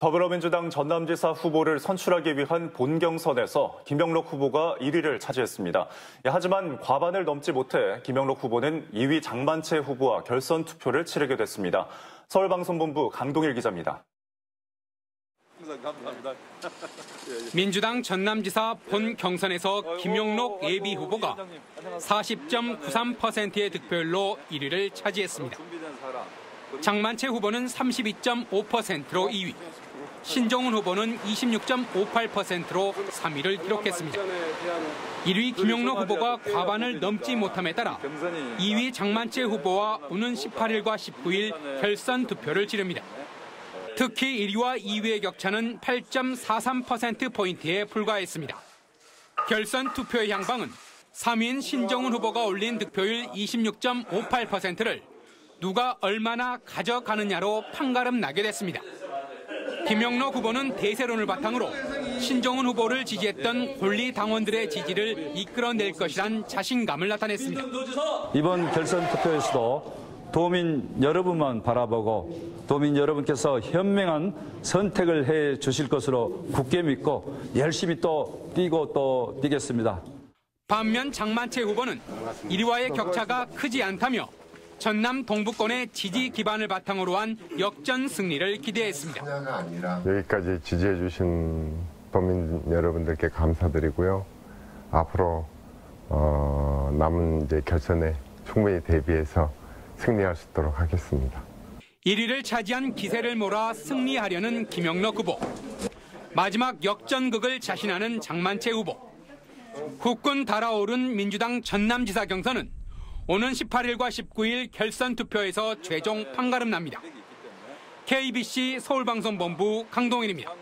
더불어민주당 전남지사 후보를 선출하기 위한 본경선에서 김영록 후보가 1위를 차지했습니다. 예, 하지만 과반을 넘지 못해 김영록 후보는 2위 장만채 후보와 결선 투표를 치르게 됐습니다. 서울방송본부 강동일 기자입니다. 민주당 전남지사 본 경선에서 김용록 예비 후보가 40.93%의 득표율로 1위를 차지했습니다. 장만채 후보는 32.5%로 2위, 신정훈 후보는 26.58%로 3위를 기록했습니다. 1위 김용록 후보가 과반을 넘지 못함에 따라 2위 장만채 후보와 오는 18일과 19일 결선 투표를 치릅니다. 특히 1위와 2위의 격차는 8.43%포인트에 불과했습니다. 결선 투표의 향방은 3위인 신정훈 후보가 올린 득표율 26.58%를 누가 얼마나 가져가느냐로 판가름 나게 됐습니다. 김영록 후보는 대세론을 바탕으로 신정훈 후보를 지지했던 권리 당원들의 지지를 이끌어낼 것이란 자신감을 나타냈습니다. 이번 결선 투표에서도 도민 여러분만 바라보고 도민 여러분께서 현명한 선택을 해 주실 것으로 굳게 믿고 열심히 또 뛰고 또 뛰겠습니다. 반면 장만채 후보는 1위와의 격차가 크지 않다며 전남 동부권의 지지 기반을 바탕으로 한 역전 승리를 기대했습니다. 여기까지 지지해 주신 도민 여러분들께 감사드리고요. 앞으로 어, 남은 이제 결선에 충분히 대비해서 승리할 수 있도록 하겠습니다. 1위를 차지한 기세를 몰아 승리하려는 김영록 후보. 마지막 역전극을 자신하는 장만채 후보. 국군 달아오른 민주당 전남지사 경선은 오는 18일과 19일 결선 투표에서 최종 판가름 납니다. KBC 서울방송본부 강동일입니다.